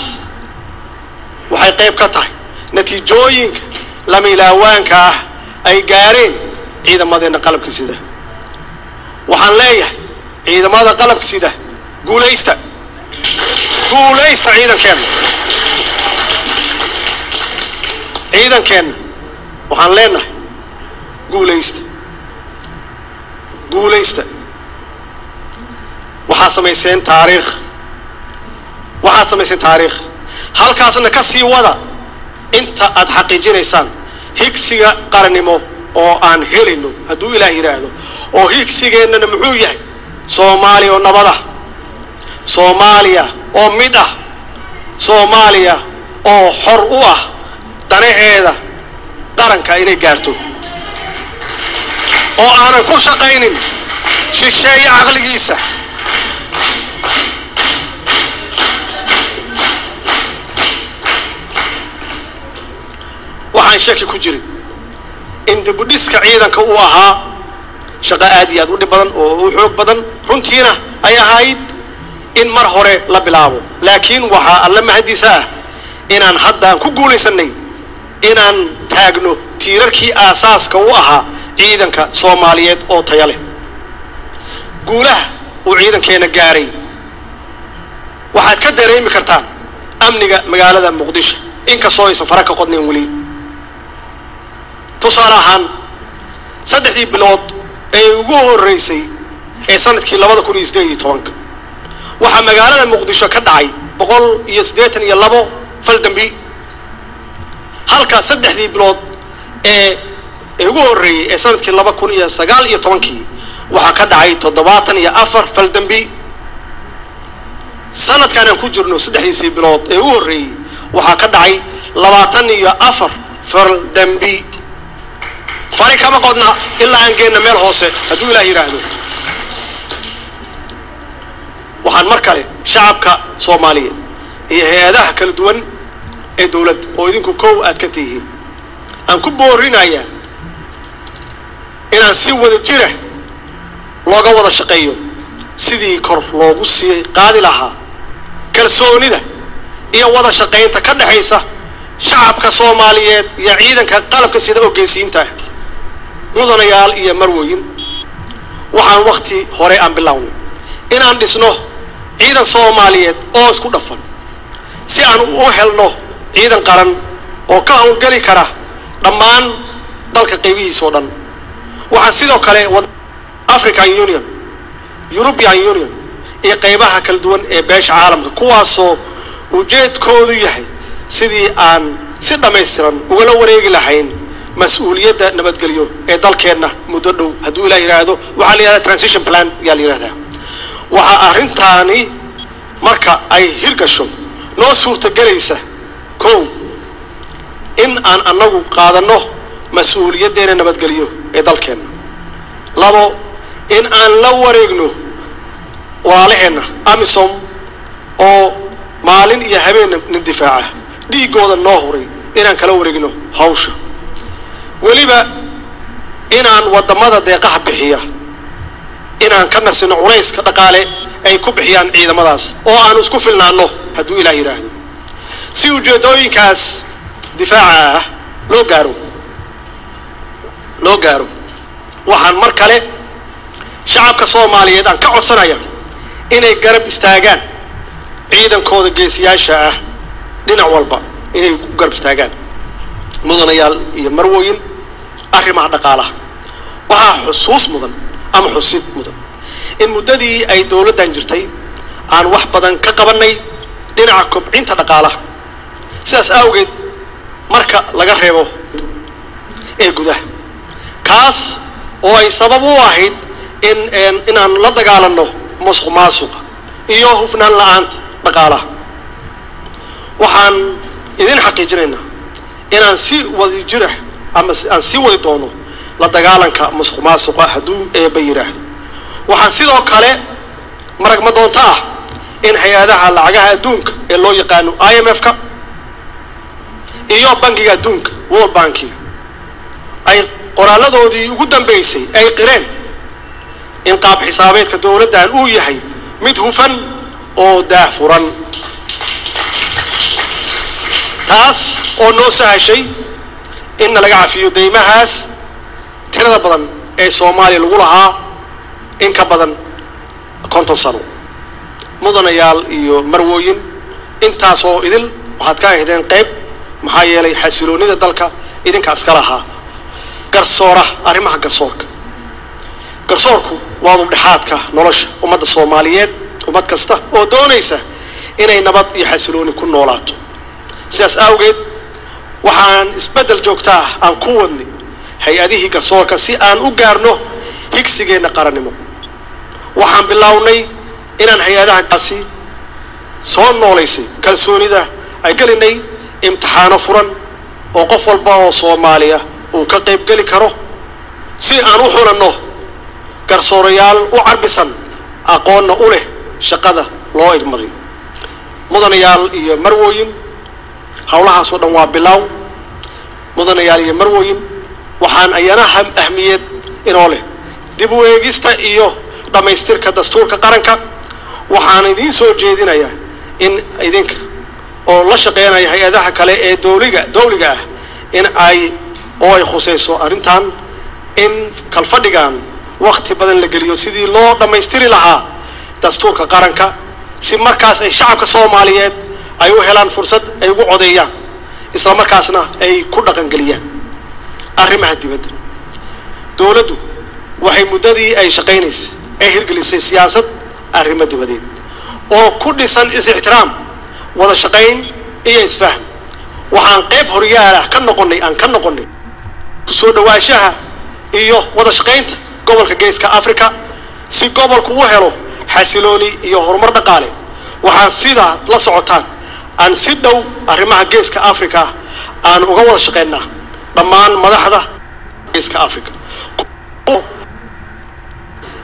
waxay qayb ka tahay natiijooyinka lamilaawaanka ah ay gaareen ciidamadeenna qalabka sida. Waxaan leeyahay ciidamada qalabka sida guulaysta guulaysta ciidankeenna. Ciidankeenna waxaan leenahay guulaysta guulaysta waxaad samayseen taariikh. Waxaad samayseen taariikh. Halkaasna ka sii wada inta aad xaqiijinaysaan higsiga qarannimo oo aan helayno hadduu ilaah yidhaahdo oo higsigeennana muxuu yahay? Soomaaliya oo nabad ah soomaaliya oo mid ah. Soomaaliya oo xor u ah danaheeda qaranka inay gaarto. Oo aanan ku shaqaynin shisheeye caqligiisa. Waxaan shaki ku jirin in dibudhiska ciidanka uu ahaa shaqo aad iyo aad u dhib badan oo u xoog badan runtiina ay ahayd in mar hore la bilaabo. Laakiin waxaa alla mahadiisa ah inaan haddaan ku guulaysanay inaan taagno tiirarkii aasaaska u ahaa ciidanka soomaaliyeed oo taya leh. Guulaha uu ciidankeena gaaray. Waxaad ka dareemi kartaan amniga magaalada muqdisho. Inkastoo aysan fara ka qodnayn weli tusaale ahaan saddexdii bilood ee ugu horreysay ee sannadkii labada kun iyo siddeed iyo tobanka waxaa magaalada muqdisho ka dhacay boqol iyo siddeetan iyo labo fal dembi halka saddexdii bilood ee ugu horreeyey ee sannadkii laba kun iyo sagaal iyo tobankii waxaa ka dhacay toddobaatan iyo afar faldambi sanadkan aan ku jirno saddexdiisii bilood ee u horreeyey waxaa ka dhacay labaatan iyo afar faldambi fari kama qodna ilaa aan geenna meel hoose hadduu ilaah yidhaahdo waxaan mar kale shacabka soomaaliyeed iyo hay'adaha kala duwan ee dowladda oo idinku kow aad ka tihiin aan ku boorinayaa inaan si wada jira looga wada shaqeeyo sidii kor loogu sii qaadi lahaa kalsoonida iyo wada shaqaynta ka dhexaysa shacabka soomaaliyeed iyo ciidanka qalabka sida ogeysiinta mudanayaal iyo marwoyin waxaan wakti hore aan bilownay inaan dhisno ciidan soomaaliyeed oo isku dhafan si aan u helno ciidan qaran oo ka howlgeli kara dhammaan dalka qaybihiisa oo dhan. Waxaan sidoo kale african union european union iyo qaybaha kala duwan ee beesha caalamka kuwaasoo ujeedkoodu yahay sidii aan si dhammaystiran ugala wareegi lahayn mas'uuliyadda nabadgelyo ee dalkeenna muddo dhow. Hadduu ilah yidhaahdo waxaa la yidhahda transition plan ayaa la yidhahdaa waxaa arrintaani marka ay hirgasho noo suurtagelaysa kow in aan annagu qaadanno mas'uuliyaddeena nabadgelyo ee dalkeenna. Labo in aan la wareegno walaalaheenna amisom oo maalin iyo habeenna na difaaca. Dhiiggooda noo huray inaan kala wareegno hawsha. Weliba inaan waddamada deeqaha bixiya inaan ka nasino culayska dhaqaale ay ku bixiyaan ciidamadaas oo aanu isku filnaanno hadduu ilaah yidhaahdo si ujeedooyinkaas difaaca ah loo gaaro loo gaaro. Waxaan mar kale shacabka soomaaliyeed aan ka codsanaya inay garab istaagaan ciidankooda geesiyaasha ah dhinac walba inay ku garab istaagaan. Mudanayaal iyo marwooyin arrimaha dhaqaalaha. Waxaa xusuus mudan ama xusid mudan in muddadii ay dowladdan jirtay aan wax badan ka qabannay dhinaca kobcinta dhaqaalaha sidaas awgeed marka laga reebo ee gudaha kaas oo ay sabab u ahayd in inaan la dagaalanno musuq maasuqa iyo hufnaan la'aanta dhaqaalaha. Waxaan idin xaqiijinaynaa inaan si wadi jirah ama aan sii wadi doono la dagaalanka musuq maasuqa hadduu eeba yidhaahdo waxaan sidoo kale maragma doonto ah in hay'adaha lacagaha adduunka ee loo yaqaano i m f-ka iyo bankiga adduunka world bankiga ay qoraaladoodii ugu dambeysay ay qireen in qaab xisaabeedka dowladdan uu yahay mid hufan oo daahfuran. Taas oo noo sahashay inna laga cafiyo deymahaas tirada badan ee soomaaliya lagu lahaa in ka badan konton sano. Mudanayaal iyo marwooyin intaasoo idil waxaad ka ahdeen qayb maxaa yeelay xasiloonida dalka idinkaa iska lahaa garsoora arrimaha garsoorka. Garsoorku waa dubdhexaadka nolosha ummadda soomaaliyeed ummad kasta oo doonaysa inay nabad iyo xasilooni ku noolaato. Sidaas awgeed waxaan isbeddel joogta ah aan ku wadnay hay'adihii garsoorka si aan u gaarno higsigeenna qarannimo waxaan bilownay inaan hay'adahaasi soo noolaysay kalsoonida ay gelinay imtixaano furan oo qof walba oo soomaaliya uu ka qayb geli karo. Si aan u xulanno garsoorayaal u carbisan aqoonna u leh shaqada loo igmaday mudanayaal iyo marwooyin howlahaas oo dhan waa bilaaw mudanayaal iyo marwooyin waxaan ayana ahmiyad inoo leh. Dib u eegista iyo dhammaystirka dastuurka qaranka waxaan idiin soo jeedinayaa in idinka oo la shaqeynaya hay'adaha kale ee dowliga dowliga ah in ay oo ay khusayso arrintan in kalfadhigan wakti badan la geliyo sidii loo dhammaystiri lahaa dastuurka qaranka si markaas ay shacabka soomaaliyeed ay u helaan fursad ay ugu codeeyaan isla markaasna ay ku dhaqangeliyaan. Arrimaha dibadda. Dowladdu waxay muddadii ay shaqaynaysay ay hirgelisay siyaasad arrimo dibadeed oo ku dhisan is-ixtiraam wada shaqayn iyo isfahm waxaan qayb horyaalah ka noqonnay aan ka noqonnay ku soo dhawaanshaha iyo wada shaqaynta gobolka geeska africa si gobolku u helo xasilooni iyo horumar dhaqaale waxaan sidaa la socotaan. Aan si dhow arrimaha geeska africa aan uga wada shaqaynaa dhammaan madaxda geeska africa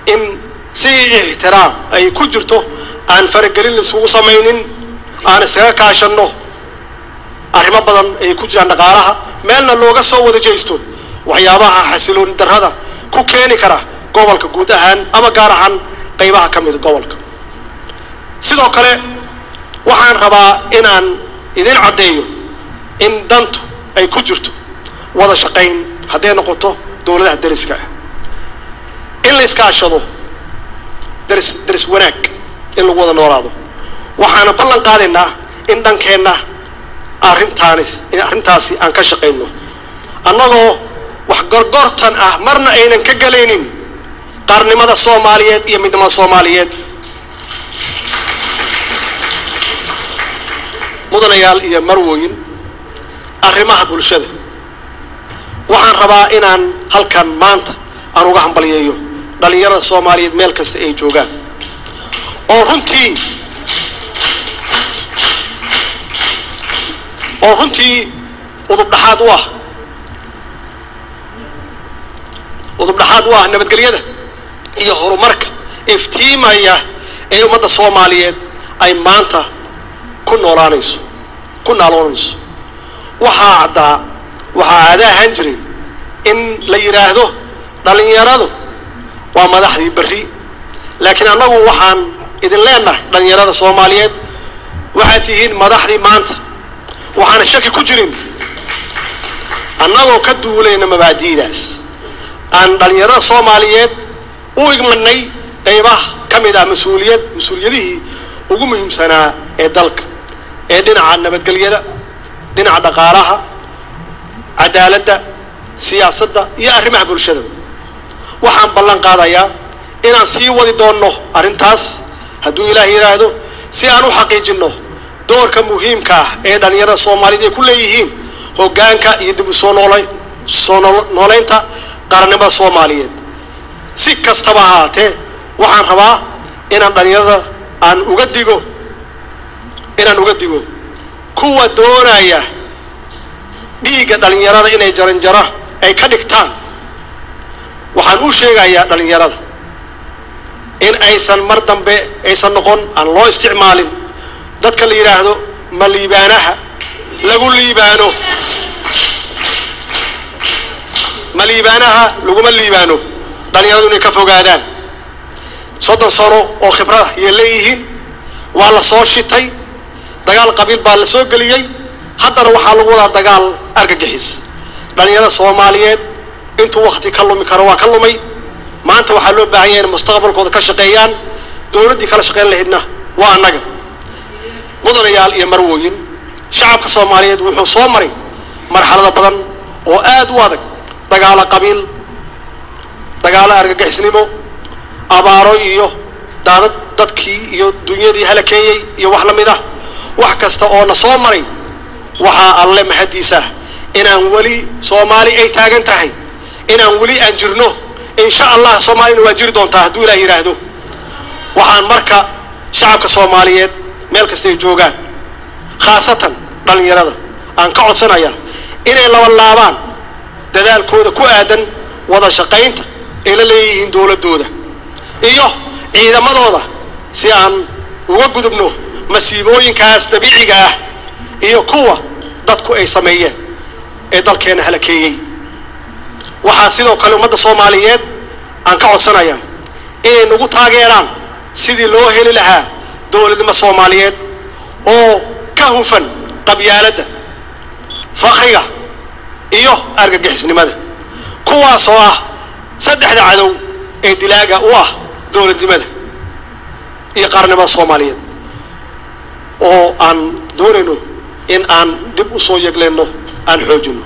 in si ixtiraam ay ku jirto aan faragelin laisugu samaynin aan iskaga kaashanno. Arrimo badan ay ku jiraan dhaqaalaha. Meelna looga soo wada jeysto waxyaabaha xasilooni darrada ku keeni kara gobolka guud ahaan ama gaar ahaan qaybaha ka mida gobolka. Sidoo kale waxaan rabaa inaan idin caddeeyo in dantu ay ku jirto wada shaqayn hadday noqoto dowladaha deriska ah. In la iskaashado deris deris wanaag in lagu wada noolaado waxaana ballan qaadaynaa in dhankeenna arrintaani arrintaasi aan ka shaqayno annagoo wax gorgortan ah marna aynan ka gelaynin qaarnimada soomaaliyeed iyo midnimada soomaaliyeed. Mudanayaal iyo marwooyin arrimaha bulshada. Waxaan rabaa inaan halkan maanta aan uga hambaliyeeyo dhalinyarada soomaaliyeed meel kasta ay joogaan. Oo runtii oo runtii udub dhaxaad u ah. Udub dhaxaad u ah nabadgelyada iyo horumarka iftiimaya ee ummadda soomaaliyeed ay maanta ku noolaanayso ku naaloonayso. Waxaa caddaa waxaa caada ahaan jiray in la yidhaahdo dhalinyaradu waa madaxdii berri. Laakiin annagu waxaan idin leenahay dhalinyarada soomaaliyeed waxaad tihiin madaxdii maanta waxaana shaki ku jirin. Annagoo ka duulayna mabaadi'daas aan dhalinyarada soomaaliyeed u igmanay qaybaha ka mid ah mas'uuliyad mas'uuliyadihii ugu muhiimsanaa ee dalka ee dhinaca nabadgelyada dhinaca dhaqaalaha cadaaladda siyaasadda iyo arrimaha bulshada. Waxaan ballan qaadayaa inaan sii wadi doonno arrintaas hadduu ilaah yidhaahdo si aan u xaqiijinno doorka muhiimka ah ee dhalinyarada soomaaliyeed ay ku leeyihiin hoggaanka iyo dib u soo noolay soo noolaynta qarannimada soomaaliyeed. Si kastaba ahaatee waxaan rabaa inaan dhalinyarada aan uga digo inaan uga digo kuwa doonaya dhiigga dhalinyarada inay jaranjara ay ka dhigtaan. Waxaan u sheegayaa dhalinyarada in aysan mar dambe aysan noqon aan loo isticmaalin dadka la yidhaahdo ma liibaanaha lagu liibaano. Ma liibaanaha laguma liibaano. Dhalinyaradu inay ka fogaadaan. Soddon sano oo khibrada yay leeyihiin waa la soo shitay. Dagaal qabiil baa la soo geliyey. Haddana waxaa lagu wadaa dagaal argagixis. Dhalinyarada soomaaliyeed intuu wakti ka lumi karo waa ka lumay. Maanta waxaa loo baahan yahay in mustaqbalkooda ka shaqeeyaan. Dowladdii kala shaqeyn lahaydna waa annaga mudanayaal iyo marwooyin. Shacabka soomaaliyeed wuxuu soo maray marxalada badan oo aad u adag. Dagaalo qabiil dagaalo argagixisnimo abaaro iyo daadad dadkii iyo dunyadii halakeeyey iyo wax la mid ah. Wax kasta oo na soo maray waxaa alle mahadiisa inaan weli soomaali ay taagan tahay. Inaan weli aan jirno insha allah soomaalina waa jiri doontaa hadduu ilaah yidhaahdo waxaan marka shacabka soomaaliyeed meel kasta ay joogaan khaasatan dhalinyarada aan ka codsanayaa inay laba laabaan dadaalkooda ku aadan wada shaqaynta ay la leeyihiin dowladdooda. Iyo ciidamadooda si aan uga gudubno masiibooyinkaas dabiiciga ah iyo kuwa dadku ay sameeyeen ee dalkeenna halakeeyey. Waxaa sidoo kale ummadda soomaaliyeed aan ka codsanayaa inay nagu taageeraan sidii loo heli lahaa dowladnimo soomaaliyeed oo ka hufan qabyaaladda fakriga iyo argagixisnimada kuwaasoo ah saddexda cadow ee dilaaga u ah dowladnimada iyo qaarnimada soomaaliyeed oo aan doonayno in aan dib u soo yegleenno aan xoojino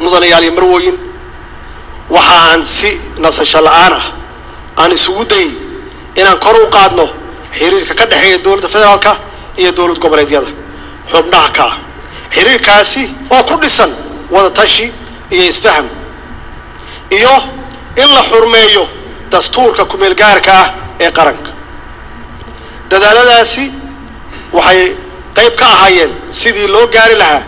mudanayaal iyo marwooyin waxa aan si nasasho la'aan ah aan isugu dayn inaan kor u qaadno xiriirka ka dhexeeya dowladda federaalka iyo dowlad goboleedyada. Xubnaha ka xiriirkaasi oo ku dhisan wada tashi iyo isfaham iyo in la xurmeeyo dastuurka kumeelgaarka ah ee qaranka. Dadaaladaasi waxay qayb ka ahaayeen sidii loo gaari lahaa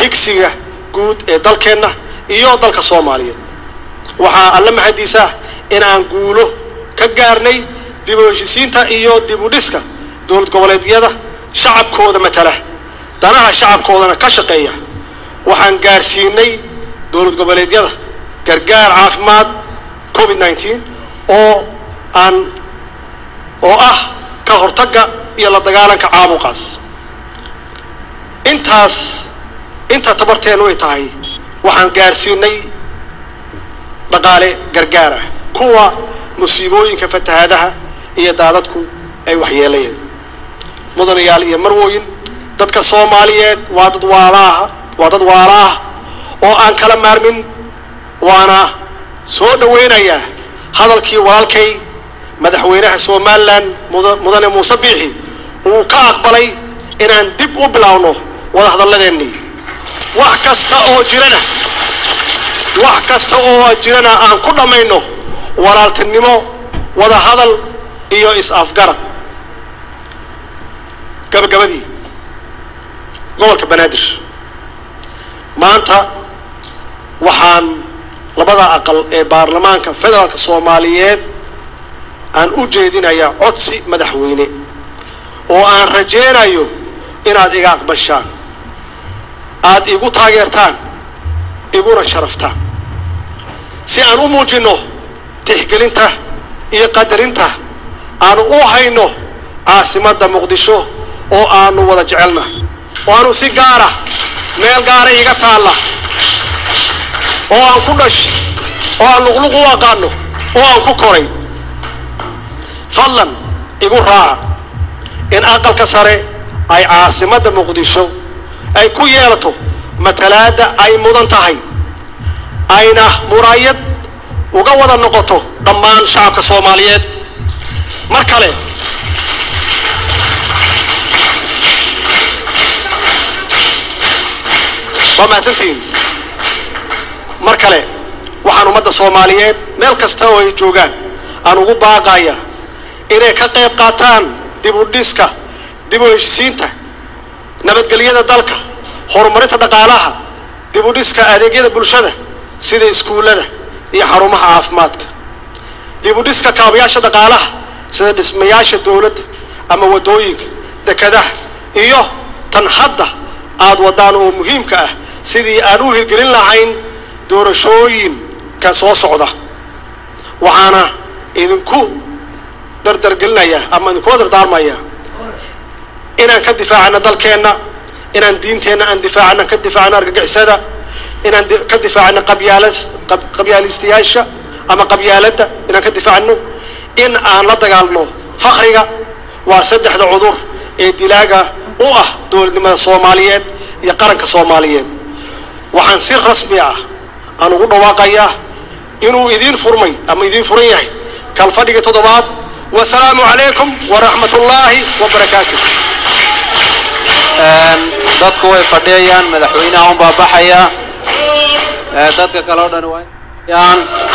higsiga guud ee dalkeenna iyo dalka soomaaliyeed. Waxaa alla mahadiisaa in aan guulo ka gaarnay dib u heshisiinta iyo dib u dhiska dowlad goboleedyada shacabkooda matala danaha shacabkoodana ka shaqeeya. Waxaan gaarsiinay dowlad goboleedyada gargaar caafimaad covid nneteen oo aan oo ah ka hortagga iyo la dagaalanka caabuqaas. Intaas inta tabarteenu ay tahay waxaan gaarsiinay dhaqaale gargaar ah kuwa musiibooyinka fatahaadaha iyo daadadku ay waxyeelayeen mudanayaal iyo marwooyin dadka soomaaliyeed waa dad waalaaha waa dad waala ah oo aan kala maarmin waana soo dhawaynayaa hadalkii walaalkay madaxweynaha somalilan muda- mudane muuse biixi uu ka aqbalay inaan dib u bilaawno wada hadalladeennii wax kasta oo jirana wax kasta oo jirana aan ku dhammayno walaaltinimo wada hadal iyo is-afgarad gabagabadii gobolka banaadir. Maanta waxaan labada aqal ee baarlamaanka federaalka soomaaliyeed aan u jeedinayaa codsi madaxweyne oo aan rajaynayo inaad iga aqbashaan. Aad igu taageertaan iguna sharaftaan. Si aan u muujinno tixgelinta iyo qadarinta aanu u hayno caasimadda muqdisho oo aanu wada jecelnahay oo aanu si gaara meel gaara iga taalla. Oo aan ku dhashay oo aan luqluq u aqaano oo aan ku koray. Fadlan igu raaca in aqalka sare ay caasimadda muqdisho ay ku yeelato matalaadda ay mudan tahay. Ayna muraayad uga wada noqoto dhammaan shacabka soomaaliyeed mar kale waa mahadsantihiin mar kale waxaan ummadda soomaaliyeed meel kasta oo ay joogaan aan ugu baaqaya inay ka qayb qaataan dib u dhiska dib u heshisiinta nabadgelyada dalka horumarinta dhaqaalaha dib u dhiska adeegyada bulshada sida iskuullada iyo xarumaha caafimaadka. Dib u dhiska kaabayaasha dhaqaalaha sida dhismayaasha dowladda ama waddooyinka dekadaha iyo tan hadda aad wadaan oo muhiimka ah sidii aan u hirgelin lahayn doorashooyinka soo socda. Waxaana idinku dardargelinayaa ama idinkula dardaarmayaa inaan ka difaacano dalkeenna inaan diinteenna aan difaacano ka difaacno argagixisada inaan ka difaacno qabyaalas qab- qabyaalistayaasha ama qabyaaladda inaan ka difaacno in aan la dagaalno fakriga waa saddexda cudur ee dilaaga u ah dowladnimada soomaaliyeed iyo qaranka soomaaliyeed. Waxaan si rasmi ah aan ugu dhawaaqayaa inuu idiin furmay ama idiin furan yahay kalfadhiga toddobaad. Wasalaamu calaykum waraxmat ullaahi wabarakaatuh dadku way fadhiyayaan madaxweynaha unbaa baxaya. Ee dadka kale oo dhan